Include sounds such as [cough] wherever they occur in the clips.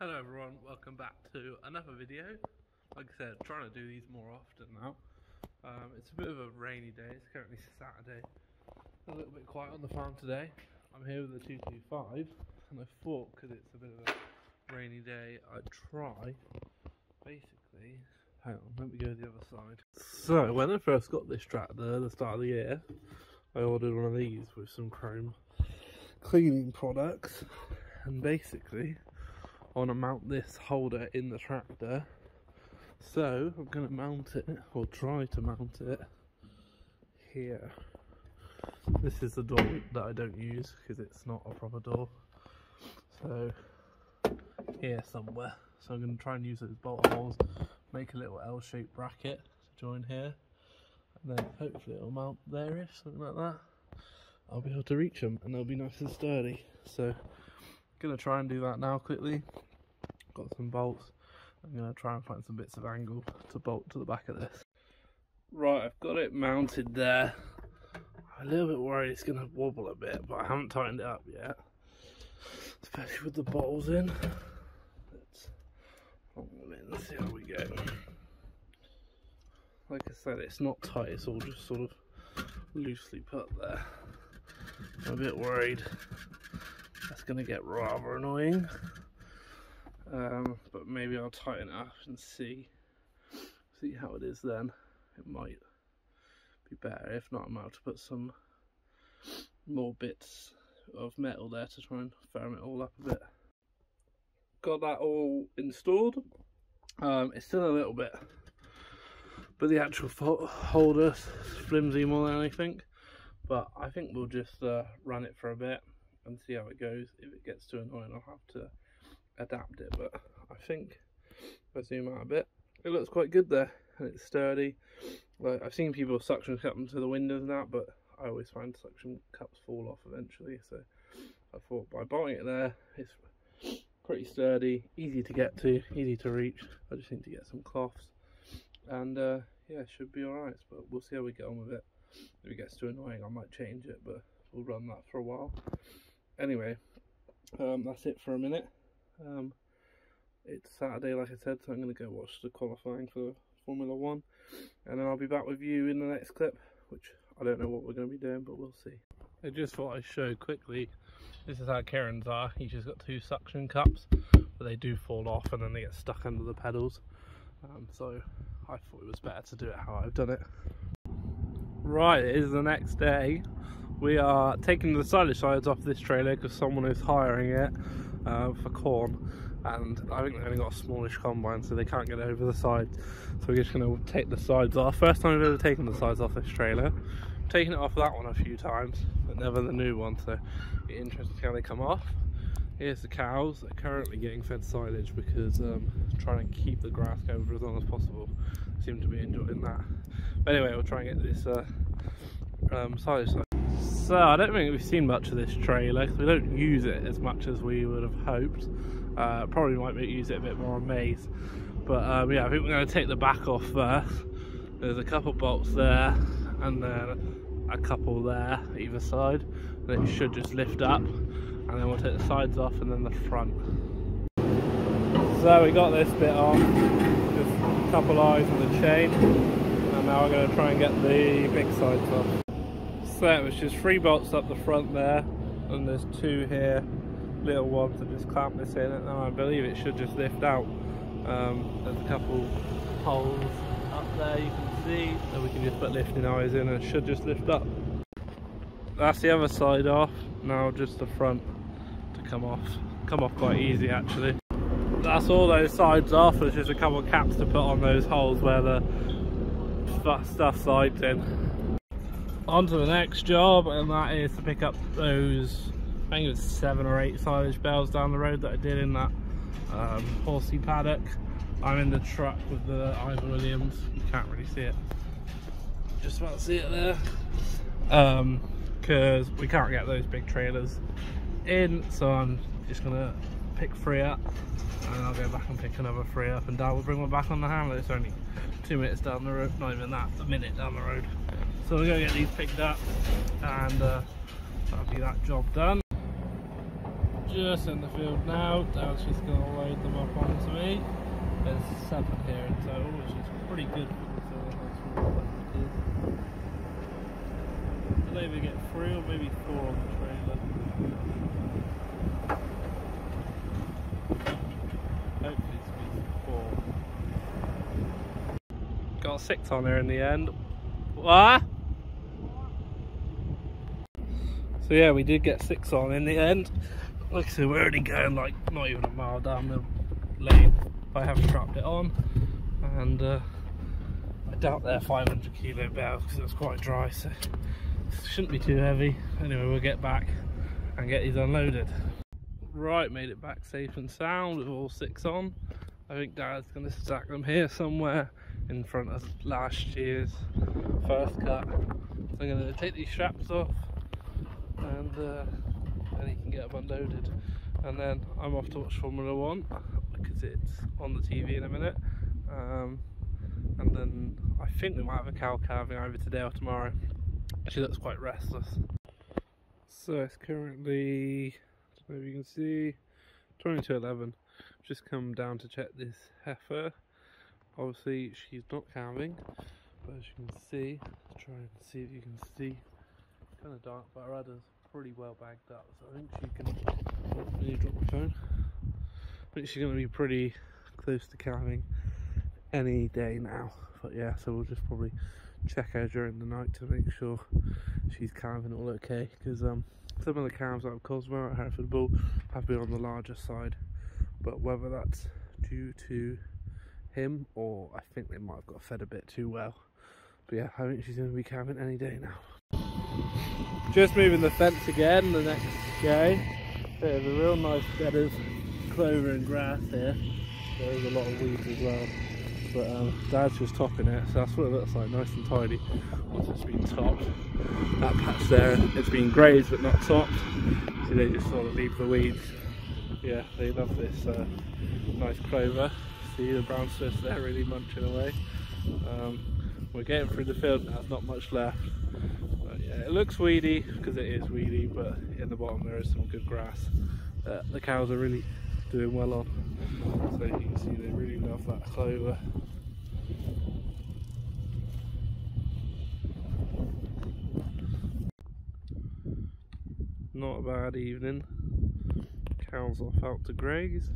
Hello everyone, welcome back to another video. Like I said, trying to do these more often now. Um, it's a bit of a rainy day, it's currently Saturday. A little bit quiet on the farm today. I'm here with the 225 and I thought because it's a bit of a rainy day I'd try basically hang on, let me go to the other side. So when I first got this tractor at the start of the year I ordered one of these with some chrome cleaning products and basically Want to mount this holder in the tractor. So I'm going to mount it or try to mount it here. This is the door that I don't use because it's not a proper door. So here somewhere. So I'm going to try and use those bolt holes make a little L-shaped bracket to join here. And then hopefully it'll mount there-ish something like that. I'll be able to reach them and they'll be nice and sturdy. So gonna try and do that now quickly got some bolts. I'm gonna try and find some bits of angle to bolt to the back of this. Right I've got it mounted there. I'm a little bit worried it's gonna wobble a bit but I haven't tightened it up yet. Especially with the bolts in. Let's see how we go. Like I said it's not tight it's all just sort of loosely put there. I'm a bit worried that's going to get rather annoying. Um, but maybe I'll tighten it up and see see how it is then. It might be better. If not, I might have to put some more bits of metal there to try and firm it all up a bit. Got that all installed. Um, it's still a little bit, but the actual holder's flimsy more than anything. But I think we'll just uh, run it for a bit and see how it goes. If it gets too annoying, I'll have to adapt it. But I think if I zoom out a bit, it looks quite good there, and it's sturdy. Like I've seen people suction cup them to the windows and that, but I always find suction cups fall off eventually. So I thought by buying it there, it's pretty sturdy, easy to get to, easy to reach. I just need to get some cloths, and uh, yeah, should be alright. But we'll see how we get on with it. If it gets too annoying, I might change it, but we'll run that for a while anyway, um, that's it for a minute. Um, it's Saturday, like I said, so I'm going to go watch the qualifying for Formula One, and then I'll be back with you in the next clip, which I don't know what we're going to be doing, but we'll see. I just thought I'd show quickly, this is how Kieran's are, he's just got two suction cups, but they do fall off and then they get stuck under the pedals, um, so I thought it was better to do it how I've done it. Right, it is the next day, we are taking the silage sides off this trailer because someone is hiring it uh, for corn. And I think they've only got a smallish combine so they can't get over the sides. So we're just going to take the sides off. First time we've ever taken the sides off this trailer. Taken it off that one a few times but never the new one. So be interesting to see how they come off. Here's the cows they're currently getting fed silage because um, trying to keep the grass going for as long as possible. Seem to be enjoying that. But anyway we'll try and get this uh, um, silage so I don't think we've seen much of this trailer we don't use it as much as we would have hoped. Uh, probably might use it a bit more on maize. But um, yeah, I think we're going to take the back off first. There's a couple bolts there and then a couple there either side. And it should just lift up. And then we'll take the sides off and then the front. So we got this bit on. Just a couple eyes on the chain. And now we're going to try and get the big sides off so was just three bolts up the front there and there's two here little ones that just clamp this in and I believe it should just lift out. Um, there's a couple holes up there you can see that we can just put lifting eyes in and it should just lift up. That's the other side off. Now just the front to come off. Come off quite easy actually. That's all those sides off. There's just a couple of caps to put on those holes where the stuff slides in on to the next job and that is to pick up those I think it was seven or eight silage bales down the road that I did in that um, horsey paddock. I'm in the truck with the Ifor Williams. You can't really see it. Just about see it there. Because um, we can't get those big trailers in so I'm just gonna pick three up and I'll go back and pick another three up and Dad will bring one back on the handler it's only two minutes down the road not even that a minute down the road so we're going to get these picked up and uh, that'll be that job done. just in the field now. Dad's just going to load them up onto me. There's seven here in total, which is pretty good small I'll either get three or maybe four on the trailer. Hopefully it's four. Got six on there in the end. What? So yeah, we did get six on in the end. Like I said, we're already going like not even a mile down the lane. I haven't strapped it on, and uh, I doubt they're 500 kilo bales because it's quite dry, so shouldn't be too heavy. Anyway, we'll get back and get these unloaded. Right, made it back safe and sound with all six on. I think Dad's going to stack them here somewhere in front of last year's first cut. So I'm going to take these straps off and uh, then he can get them unloaded. And then I'm off to watch Formula One because it's on the TV in a minute. Um, and then I think we might have a cow calving either today or tomorrow. She looks quite restless. So it's currently maybe you can see 22.11 just come down to check this heifer. Obviously she's not calving but as you can see try and see if you can see kind of dark, but our udder's pretty well bagged up, so I think she can. You drop my phone. I think she's going to be pretty close to calving any day now. But yeah, so we'll just probably check her during the night to make sure she's calving all okay. Because um, some of the calves out of Cosmo at Hereford Bull have been on the larger side, but whether that's due to him or I think they might have got fed a bit too well. But yeah, I think she's going to be calving any day now. Just moving the fence again, the next day. There's a real nice bed of clover and grass here. There's a lot of weeds as well. But um, Dad's just topping it, so that's what it looks like, nice and tidy once it's been topped. That patch there, it's been grazed but not topped. So they just sort of leave the weeds. Yeah, they love this uh, nice clover. See the brown Swiss there really munching away. Um, we're getting through the field now, there's not much left. It looks weedy because it is weedy, but in the bottom there is some good grass that the cows are really doing well on. So you can see they really love that clover. Not a bad evening. Cows off out to graze.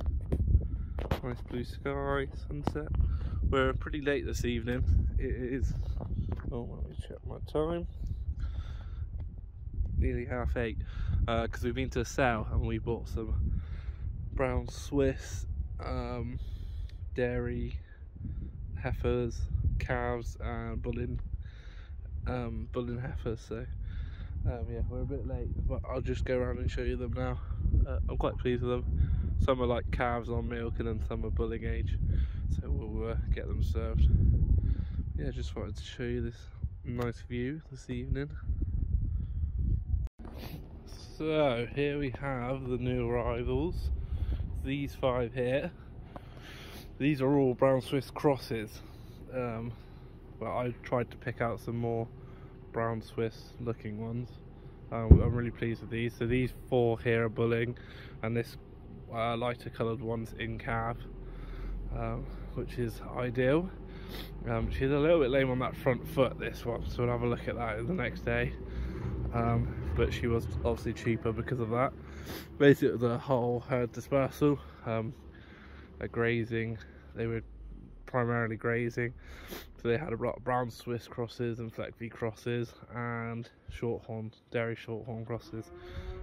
Nice blue sky, sunset. We're pretty late this evening. It is, oh, let me check my time. Nearly half eight. Because uh, we've been to a sale and we bought some brown Swiss, um, dairy, heifers, calves, and bullin, um, heifers. So, um, yeah, we're a bit late, but I'll just go around and show you them now. Uh, I'm quite pleased with them. Some are like calves on milk and then some are bulling age. So we'll uh, get them served. Yeah, just wanted to show you this nice view this evening. So here we have the new arrivals. These five here. These are all brown Swiss crosses. Um, but I tried to pick out some more brown Swiss looking ones. Um, I'm really pleased with these. So these four here are bulling, and this uh, lighter coloured ones in calf, um, which is ideal. Um, she's a little bit lame on that front foot, this one, so we'll have a look at that the next day. Um, but she was obviously cheaper because of that. Basically, the whole herd dispersal, um, grazing, they were primarily grazing. So they had a lot of brown Swiss crosses and Fleckvieh crosses and shorthorn, dairy shorthorn crosses.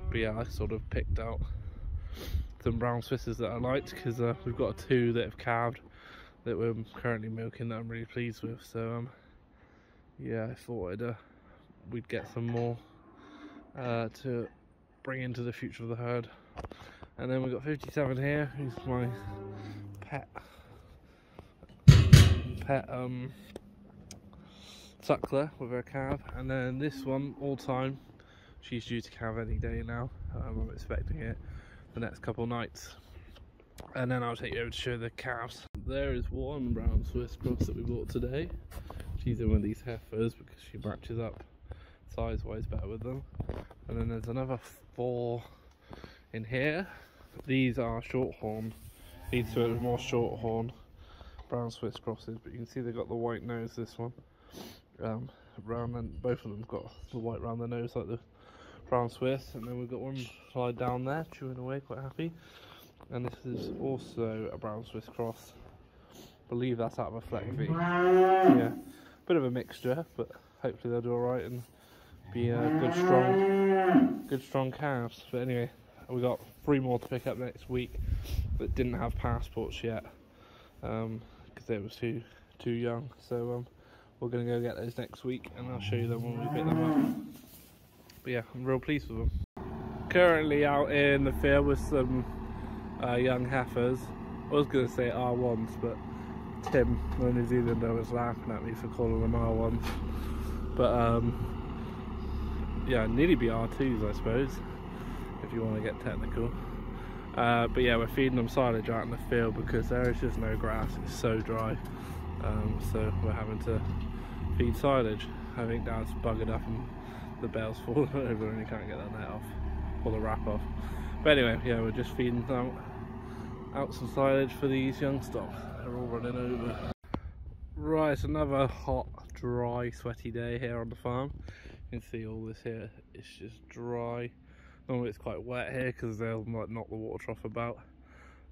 But yeah, I sort of picked out some brown Swisses that I liked because uh, we've got two that have calved that we're currently milking that I'm really pleased with. So um, yeah, I thought I'd, uh, we'd get some more uh, to bring into the future of the herd. And then we've got 57 here, who's my pet pet um, suckler with her calf. And then this one, all time, she's due to calve any day now. Um, I'm expecting it the next couple nights and then I'll take you over to show the calves. There is one brown Swiss cross that we bought today. She's in one of these heifers because she matches up size wise better with them. And then there's another four in here. these are shorthorn. These two are more shorthorn brown Swiss crosses, but you can see they've got the white nose. This one, um, round and both of them got the white round the nose like the brown Swiss, and then we've got one slide down there chewing away, quite happy. And this is also a brown Swiss cross. Believe that's out of a Fleckvieh. Yeah, bit of a mixture, but hopefully they'll do all right and be a good strong, good strong calves. But anyway, we got three more to pick up next week that didn't have passports yet because um, they was too too young. So um, we're gonna go get those next week, and I'll show you them when we pick them up. But yeah, I'm real pleased with them. Currently out in the field with some uh, young heifers. I was gonna say R1s, but Tim, the New Zealander, was laughing at me for calling them R1s. But um, yeah, nearly be R2s, I suppose, if you want to get technical. Uh, but yeah, we're feeding them silage out in the field because there is just no grass, it's so dry. Um, so we're having to feed silage. I think Dad's buggered up and the bale's [laughs] fallen over and he can't get that net off, or the wrap off. But anyway, yeah, we're just feeding out, out some silage for these young stock. They're all running over. Right, another hot, dry, sweaty day here on the farm. You can see all this here, it's just dry. Normally it's quite wet here because they'll like knock the water trough about.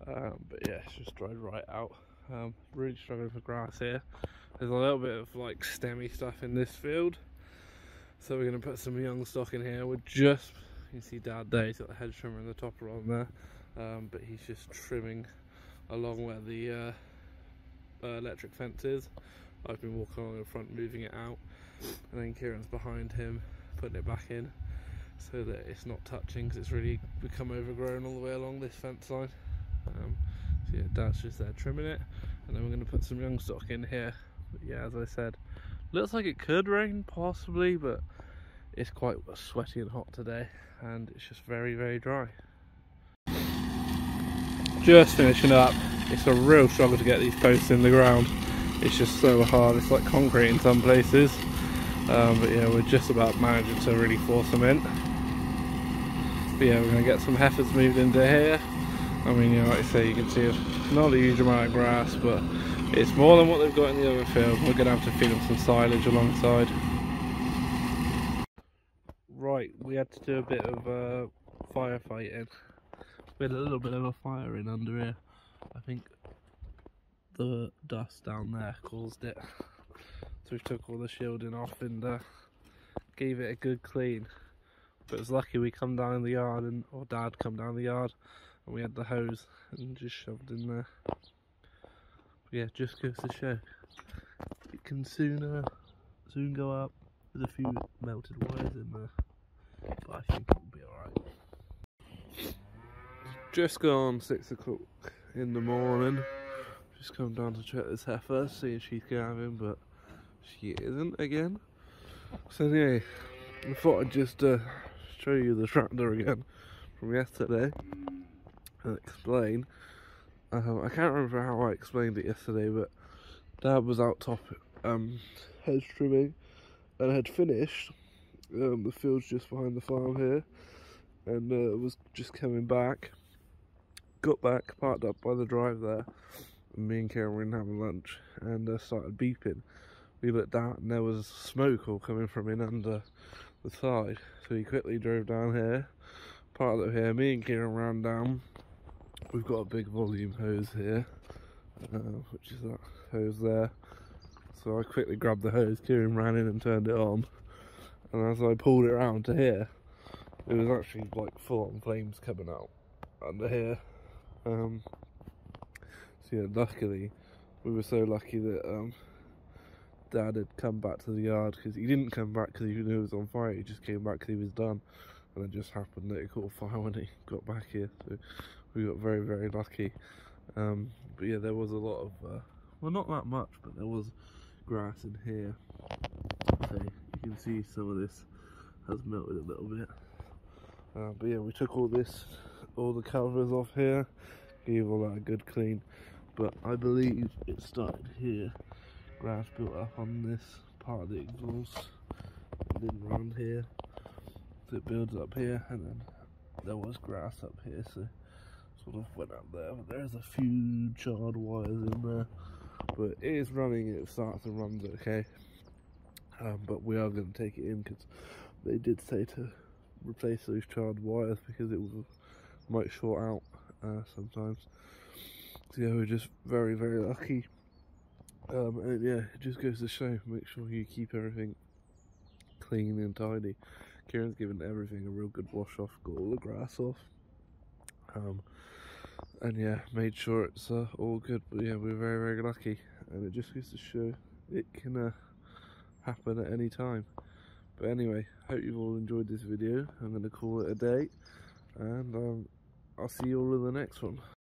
Um, but yeah, it's just dried right out. Um, really struggling for grass here. There's a little bit of like stemmy stuff in this field. So we're going to put some young stock in here. We're just, you can see Dad there, he's got the hedge trimmer and the topper on there. Um, but he's just trimming along where the uh, uh, electric fence is. I've been walking along in front, moving it out. And then Kieran's behind him, putting it back in so that it's not touching because it's really become overgrown all the way along this fence line. Um, so yeah, Dad's just there trimming it, and then we're going to put some young stock in here. But yeah, as I said, looks like it could rain possibly, but it's quite sweaty and hot today, and it's just very, very dry. Just finishing up. It's a real struggle to get these posts in the ground. It's just so hard. It's like concrete in some places. Um, but yeah, we're just about managing to really force them in. But yeah, we're going to get some heifers moved into here. I mean, you know, like I say, you can see not a huge amount of grass, but it's more than what they've got in the other field. We're going to have to feed them some silage alongside. Right, we had to do a bit of uh, firefighting. We had a little bit of a fire in under here. I think the dust down there caused it. So we took all the shielding off and uh, gave it a good clean. But it's lucky we come down in the yard and or dad come down the yard and we had the hose and just shoved in there. But yeah, just goes to show. It can soon uh, soon go up. There's a few melted wires in there. But I think it'll be alright. Just gone six o'clock in the morning. Just come down to check this heifer, see if she's calving, but she isn't again. So anyway, I thought I'd just uh, show you the tractor again from yesterday and explain. Um, I can't remember how I explained it yesterday, but Dad was out top um, hedge trimming and had finished um, the fields just behind the farm here and uh, was just coming back. Got back, parked up by the drive there, me and Karen were in having lunch and uh, started beeping. We looked out and there was smoke all coming from in under the side. So he quickly drove down here, parked up here. Me and Kieran ran down. We've got a big volume hose here, uh, which is that hose there. So I quickly grabbed the hose. Kieran ran in and turned it on. And as I pulled it around to here, it was actually like full on flames coming out under here. Um, yeah, luckily, we were so lucky that um, dad had come back to the yard because he didn't come back because he knew it was on fire. He just came back because he was done, and it just happened that it caught fire [laughs] when he got back here. So we got very very lucky. Um, but yeah, there was a lot of uh, well, not that much, but there was grass in here. So you can see some of this has melted a little bit. Uh, but yeah, we took all this, all the covers off here, gave all that a good clean. But I believe it started here grass built up on this part of the exhaust and then round here so it builds up here and then there was grass up here so sort of went up there, but there's a few charred wires in there. But it is running, it starts and runs okay. Um, but we are going to take it in because they did say to replace those charred wires because it will, might short out uh, sometimes. So yeah, we're just very, very lucky. Um, and yeah, it just goes to show, make sure you keep everything clean and tidy. Kieran's given everything a real good wash off, got all the grass off. Um, and yeah, made sure it's uh, all good. But yeah, we're very, very lucky. And it just goes to show it can uh, happen at any time. But anyway, hope you've all enjoyed this video. I'm going to call it a day. And um, I'll see you all in the next one.